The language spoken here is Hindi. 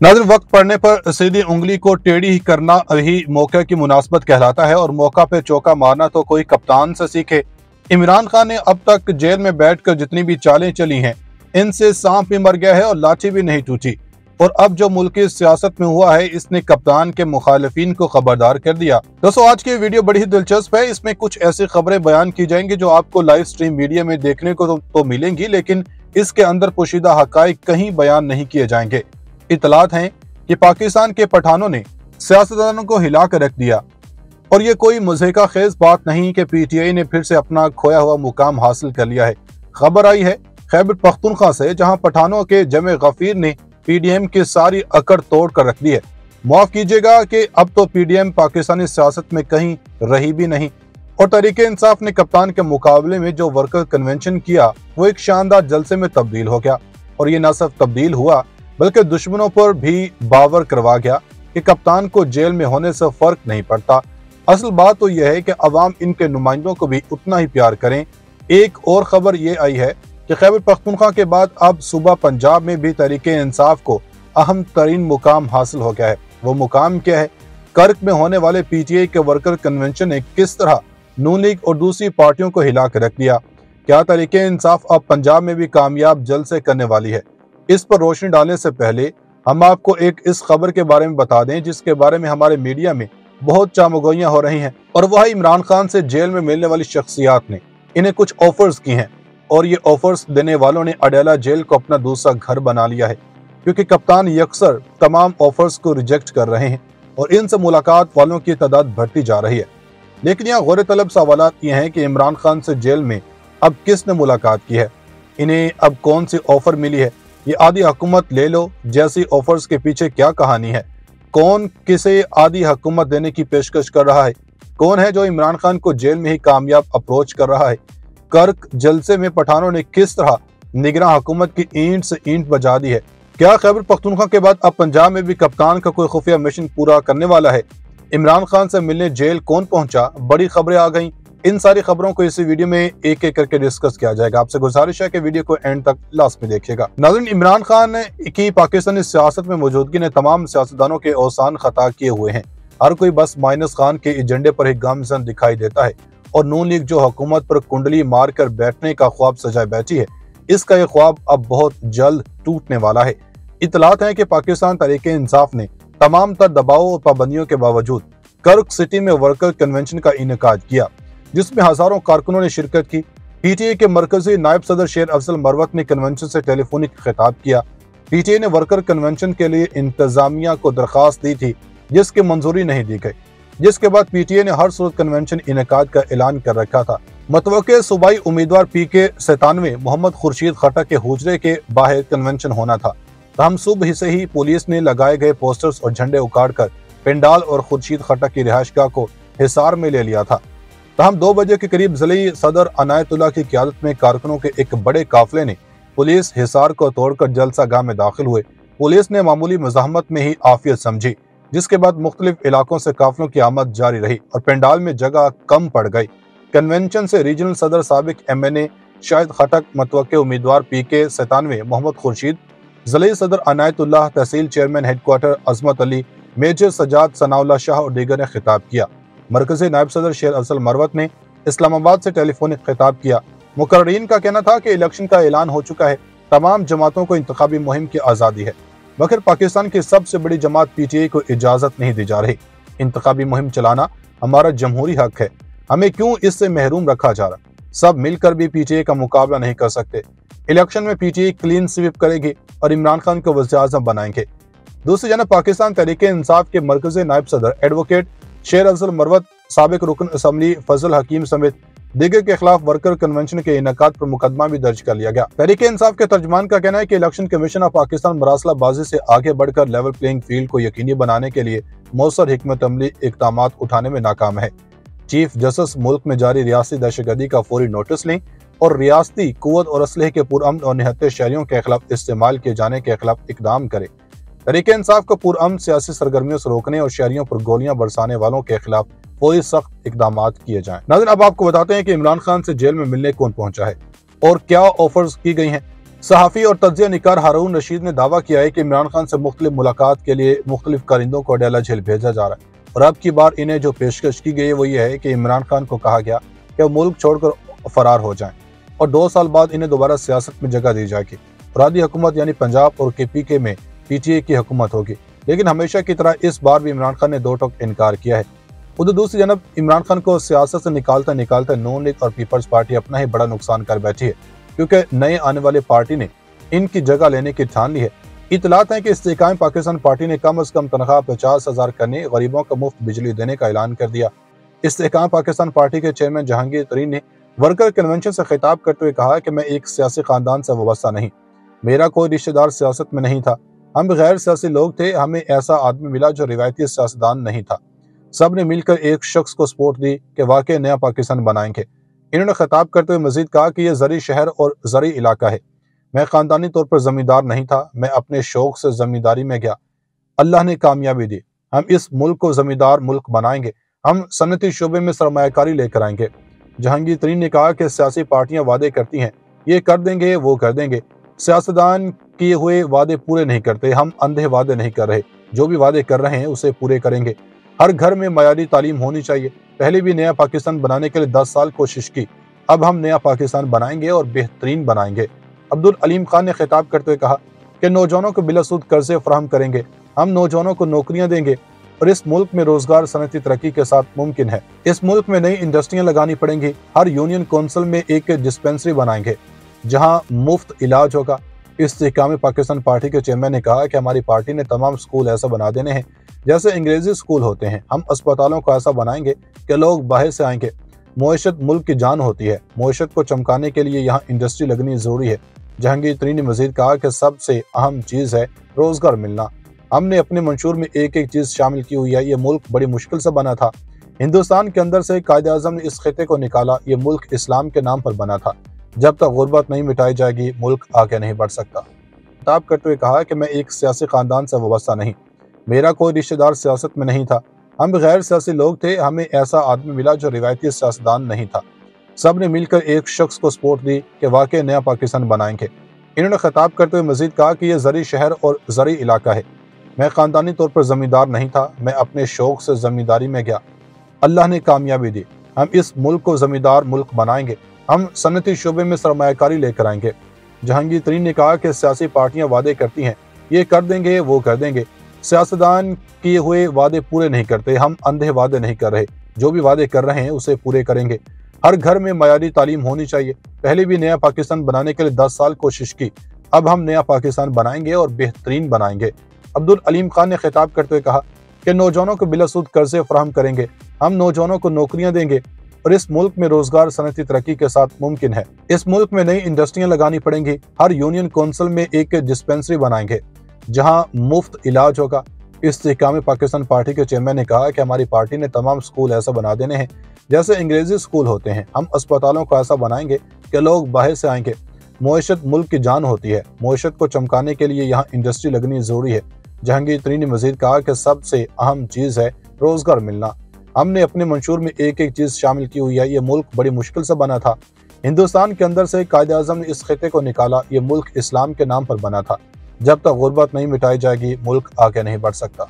नाजिर वक्त पड़ने पर सीधी उंगली को टेढ़ी ही करना ही मौके की मुनासबत कहलाता है और मौका पे चौका मारना तो कोई कप्तान से सीखे। इमरान खान ने अब तक जेल में बैठकर जितनी भी चालें चली हैं इनसे सांप भी मर गया है और लाठी भी नहीं टूटी। और अब जो मुल्क की सियासत में हुआ है इसने कप्तान के मुखालफिन को खबरदार कर दिया। दोस्तों आज की वीडियो बड़ी ही दिलचस्प है। इसमें कुछ ऐसी खबरें बयान की जाएँगी जो आपको लाइव स्ट्रीम मीडिया में देखने को तो, तो मिलेंगी लेकिन इसके अंदर पोशीदा हक कहीं बयान नहीं किए जाएँगे। इतलात हैं कि पाकिस्तान के पठानों ने सियासतदानों को हिला कर रख दिया। और ये कोई मज़े का खेज बात नहीं कि पीटीआई ने फिर से अपना खोया हुआ मुकाम हासिल कर लिया है। खबर आई है खैबर पख्तूनखा से, जहाँ पठानों के जमे गफीर ने पीडीएम की सारी अकड़ तोड़ कर रख दी है। माफ़ कीजिएगा कि अब तो पीडीएम पाकिस्तानी सियासत में कहीं रही भी नहीं। और तरीके इंसाफ ने कप्तान के मुकाबले में जो वर्कर कन्वेंशन किया, वो एक शानदार जलसे में तब्दील हो गया। और ये न सिर्फ़ तब्दील हुआ बल्कि दुश्मनों पर भी बावर करवा गया कि कप्तान को जेल में होने से फ़र्क नहीं पड़ता। असल बात तो यह है कि अवाम इनके नुमाइंदों को भी उतना ही प्यार करें। एक और खबर ये आई है कि खैबर पख्तूनखा के बाद अब सुबह पंजाब में भी तरीके इंसाफ को अहम तरीन मुकाम हासिल हो गया है। वो मुकाम क्या है? कर्क में होने वाले पीटीआई के वर्कर कन्वेंशन ने किस तरह नू लीग और दूसरी पार्टियों को हिला कर रख दिया? क्या तरीके इंसाफ अब पंजाब में भी कामयाब जल्द से करने वाली है? इस पर रोशनी डालने से पहले हम आपको एक इस खबर के बारे में बता दें, जिसके बारे में हमारे मीडिया में बहुत चामगोइयाँ हो रही हैं, और वह इमरान खान से जेल में मिलने वाली शख्सियात ने इन्हें कुछ ऑफर्स की हैं, और ये ऑफर्स देने वालों ने अडेला जेल को अपना दूसरा घर बना लिया है, क्योंकि कप्तान यकसर तमाम ऑफर्स को रिजेक्ट कर रहे हैं, और इनसे मुलाकात वालों की तादाद बढ़ती जा रही है। लेकिन यहाँ गौर तलब सवाल ये हैं कि इमरान खान से जेल में अब किसने मुलाकात की है? इन्हें अब कौन सी ऑफ़र मिली है? ये आदि हुकूमत ले लो, जैसी ऑफर्स के पीछे क्या कहानी है? कौन किसे आदि हुकूमत देने की पेशकश कर रहा है? कौन है जो इमरान खान को जेल में ही कामयाब अप्रोच कर रहा है? कर्क जलसे में पठानों ने किस तरह निगरान हुकूमत की ईंट से ईंट बजा दी है? क्या खैबर पख्तूनखा के बाद अब पंजाब में भी कप्तान का कोई खुफिया मिशन पूरा करने वाला है? इमरान खान से मिलने जेल कौन पहुँचा? बड़ी खबरें आ गईं। इन सारी खबरों को इसी वीडियो में एक एक करके डिस्कस किया जाएगा। आपसे गुजारिश है कि वीडियो को एंड तक लास्ट में देखिएगा। नाजरीन इमरान खान की पाकिस्तानी सियासत में मौजूदगी ने तमाम सियासतदानों के औसान खता किए हुए हैं। हर कोई बस माइनस खान के एजेंडे पर एक गामजन दिखाई देता है और नून लीग जो हुकूमत पर कुंडली मार कर बैठने का ख्वाब सजाए बैठी है, इसका यह ख्वाब अब बहुत जल्द टूटने वाला है। इतलात है कि पाकिस्तान तरीके इंसाफ ने तमाम तर दबाव और पाबंदियों के बावजूद कर्क सिटी में वर्कर कन्वेंशन का इनका किया। जिसमें हज़ारों कारकुनों ने शिरकत की। पीटीए के मरकजी नायब सदर शेर अफजल मरवत ने कन्वेंशन से टेलीफोनिक खिताब किया। पीटीए ने वर्कर कन्वेंशन के लिए इंतजामिया को दरखास्त दी थी, जिसकी मंजूरी नहीं दी गई। जिसके बाद पीटीए ने हर सूरत कन्वेंशन इनका का ऐलान कर रखा था। मतवक़ सूबाई उम्मीदवार पी के सैतानवे, मोहम्मद खुर्शीद खटक के हुजरे के बाहर कन्वेंशन होना था। तहम सुबह से ही पुलिस ने लगाए गए पोस्टर्स और झंडे उखाड़ कर पेंडाल और खुर्शीद खटक की रिहायशगाह को हिसार में ले लिया था। तहम दो बजे के करीब ज़िले सदर अनायतुल्ला की क्यादत में कारकुनों के एक बड़े काफिले ने पुलिस हिसार को तोड़कर जलसा गाह में दाखिल हुए। पुलिस ने मामूली मजामत में ही आफियत समझी, जिसके बाद मुख्तलिफ़ इलाकों से काफिलों की आमद जारी रही और पेंडाल में जगह कम पड़ गई। कन्वेंशन से रीजनल सदर सबक M N A Shahid Khattak मतवक़ उम्मीदवार पी के सतानवे, मोहम्मद खुर्शीद, ज़िले सदर अनायतुल्ला तहसील chairman headquarter Azmat Ali, major Sajjad Sanaullah Shah और दीगर ने खिताब किया। मरकजी नायब सदर शेर असल मरवत ने इस्लामाबाद से टेलीफोनिक खिताब किया। मुकर्रीन का कहना था कि इलेक्शन का ऐलान हो चुका है। तमाम जमातों को इंतबी मुहिम की आज़ादी है। मगर पाकिस्तान की सबसे बड़ी जमात पी टी आई को इजाज़त नहीं दी जा रही। इंतबी मुहिम चलाना हमारा जमहूरी हक है। हमें क्यों इससे महरूम रखा जा रहा? सब मिलकर भी पी टी आई का मुकाबला नहीं कर सकते। इलेक्शन में P T I clean sweep करेगी और इमरान खान को वजी अजम बनाएँगे। दूसरी जानब पाकिस्तान तरीके इंसाफ के मरकजी नायब सदर एडवोकेट शेर अफजल मरवत, सबक रुकन असम्बली फजल हकीम समेत दिगर के खिलाफ वर्कर कन्वेंशन के इनका पर मुकदमा भी दर्ज कर लिया गया। तहरीक इंसाफ के तर्जमान का कहना है कि इलेक्शन कमीशन ऑफ़ पाकिस्तान मरासला बाजी से आगे बढ़कर लेवल प्लेइंग फ़ील्ड को यकीनी बनाने के लिए मौसर हमत अमली इकदाम उठाने में नाकाम है। चीफ जस्टिस मुल्क में जारी रियाती दहशतगर्दी का फौरी नोटिस लें और रियाती कुत और असलहे के पुरअमन और निहत्ते शहरियों के खिलाफ इस्तेमाल किए जाने के खिलाफ इकदाम करे। तरीके इंसाफ को पुरअमन सियासी सरगर्मियों से रोकने और शहरियों पर गोलियाँ बरसाने वालों के खिलाफ कोई सख्त इकदाम किए जाए। नाजिन, अब आपको बताते हैं कि इमरान खान से जेल में मिलने कौन पहुँचा है और क्या ऑफर्स की गई हैं। सहाफ़ी और तजिया निकार हारून रशीद ने दावा किया है कि इमरान खान से मुख्तलिफ़ मुलाकात के लिए मुख्तलिफ़ कारिंदों को अडेला झेल भेजा जा रहा है और अब की बार इन्हें जो पेशकश की गई है वो ये है कि इमरान खान को कहा गया कि वो मुल्क छोड़कर फरार हो जाएँ और दो साल बाद इन्हें दोबारा सियासत में जगह दी जाएगी। हुकूमत, यानी पंजाब और के पी के में पी टी ए की हुकूमत होगी। लेकिन हमेशा की तरह इस बार भी इमरान खान ने दो टोक इनकार किया है। उधर दूसरी जनब, इमरान खान को सियासत से निकालते निकालते नून लीग और पीपल्स पार्टी अपना ही बड़ा नुकसान कर बैठी है, क्योंकि नए आने वाले पार्टी ने इनकी जगह लेने की ठान ली है। इतलात है कि इस्तेकाम पाकिस्तान पार्टी ने कम अज कम तनख्वाह पचास हज़ार करने, गरीबों को मुफ़्त बिजली देने का ऐलान कर दिया। इस्तेकाम पाकिस्तान पार्टी के चेयरमैन जहांगीर तरीन ने वर्कर कन्वेंशन से खिताब करते हुए कहा कि मैं एक सियासी खानदान से वाबस्ता नहीं। मेरा कोई रिश्तेदार सियासत में नहीं था। हम गैर सियासी लोग थे, हमें ऐसा आदमी मिला जो रिवायती सियासतदान नहीं था। सबने मिलकर एक शख्स को सपोर्ट दी कि वाकई नया पाकिस्तान बनाएँगे। इन्होंने खिताब करते हुए मजीद कहा कि यह जरी शहर और जरी इलाका है। मैं ख़ानदानी तौर पर ज़मींदार नहीं था, मैं अपने शौक से ज़मींदारी में गया। अल्लाह ने कामयाबी दी। हम इस मुल्क को ज़मींदार मुल्क बनाएँगे। हम सनती शुबे में सरमाकारी लेकर आएँगे। जहांगीर तरीन ने कहा कि सियासी पार्टियाँ वादे करती हैं, ये कर देंगे, वो कर देंगे। सियासतदान किए हुए वादे पूरे नहीं करते, हम अंधे वादे नहीं कर रहे। जो भी वादे कर रहे हैं, उसे पूरे करेंगे। हर घर में मयारी तालीम होनी चाहिए। पहले भी नया पाकिस्तान बनाने के लिए दस साल कोशिश की। अब हम नया पाकिस्तान बनाएँगे और बेहतरीन बनाएँगे। अब्दुल अलीम खान ने खिताब करते हुए कहा कि नौजवानों को बिलासूद कर्जे फ्राहम करेंगे। हम नौजवानों को नौकरियाँ देंगे और इस मुल्क में रोज़गार सनती तरक्की के साथ मुमकिन है। इस मुल्क में नई इंडस्ट्रियाँ लगानी पड़ेंगी। हर यूनियन काउंसिल में एक डिस्पेंसरी बनाएँगे, जहाँ मुफ़्त इलाज होगा। इस्तेकाम पाकिस्तान पार्टी के चेयरमैन ने कहा कि हमारी पार्टी ने तमाम स्कूल ऐसा बना देने हैं, जैसे अंग्रेज़ी स्कूल होते हैं। हम अस्पतालों को ऐसा बनाएँगे कि लोग बाहर से आएँगे। मीशत मुल्क की जान होती है। मीशत को चमकाने के लिए यहाँ इंडस्ट्री लगनी ज़रूरी है। जहांगीर तरीन ने मजीद कहा कि सबसे अहम चीज़ है रोज़गार मिलना। हमने अपने मंशूर में एक एक चीज़ शामिल की हुई है। ये मुल्क बड़ी मुश्किल से बना था। हिंदुस्तान के अंदर से कायद अजम ने इस खत्े को निकाला। ये मुल्क इस्लाम के नाम पर बना था। जब तक गुर्बत नहीं मिटाई जाएगी, मुल्क आगे नहीं बढ़ सकता। खिताब करते हुए कहा कि मैं एक सियासी खानदान से वाबस्ता नहीं। मेरा कोई रिश्तेदार सियासत में नहीं था। हम गैर सियासी लोग थे, हमें ऐसा आदमी मिला जो रिवायती सियासतदान नहीं था। सबने मिलकर एक शख्स को सपोर्ट दी कि वाकई नया पाकिस्तान बनाएँगे। इन्होंने खिताब करते हुए मजीद कहा कि यह जरी शहर और जरी इलाका है। मैं ख़ानदानी तौर पर ज़मींदार नहीं था, मैं अपने शौक से ज़मींदारी में गया। अल्लाह ने कामयाबी दी। हम इस मुल्क को ज़मींदार मुल्क बनाएँगे। हम सनती शुबे में सरमाकारी लेकर आएँगे। जहांगीर तरीन ने कहा कि सियासी पार्टियाँ वादे करती हैं, ये कर देंगे, वो कर देंगे। सियासतदान किए हुए वादे पूरे नहीं करते, हम अंधे वादे नहीं कर रहे। जो भी वादे कर रहे हैं, उसे पूरे करेंगे। हर घर में मयारी तालीम होनी चाहिए। पहले भी नया पाकिस्तान बनाने के लिए दस साल कोशिश की। अब हम नया पाकिस्तान बनाएँगे और बेहतरीन बनाएँगे। अब्दुल अलीम खान ने खिताब करते हुए कहा कि नौजवानों को बिलासूद कर्जे फ्राहम करेंगे। हम नौजवानों को नौकरियाँ देंगे। और इस मुल्क में रोज़गार सनती तरक्की के साथ मुमकिन है। इस मुल्क में नई इंडस्ट्रियाँ लगानी पड़ेंगी। हर यूनियन काउंसिल में एक डिस्पेंसरी बनाएँगे, जहाँ मुफ़्त इलाज होगा। इस्तेकाम पाकिस्तान पार्टी के चेयरमैन ने कहा कि हमारी पार्टी ने तमाम स्कूल ऐसा बना देने हैं, जैसे अंग्रेज़ी स्कूल होते हैं। हम अस्पतालों को ऐसा बनाएँगे कि लोग बाहर से आएँगे। मीशत मुल्क की जान होती है। मीशत को चमकाने के लिए यहाँ इंडस्ट्री लगनी ज़रूरी है। जहांगीर तरीन ने मजीद कहा कि सबसे अहम चीज़ है रोज़गार मिलना। हमने अपने मंशूर में एक एक चीज़ शामिल की हुई है। ये मुल्क बड़ी मुश्किल से बना था। हिंदुस्तान के अंदर से कायद अजम ने इस खत्े को निकाला। ये मुल्क इस्लाम के नाम पर बना था। जब तक गुर्बत नहीं मिटाई जाएगी, मुल्क आगे नहीं बढ़ सकता।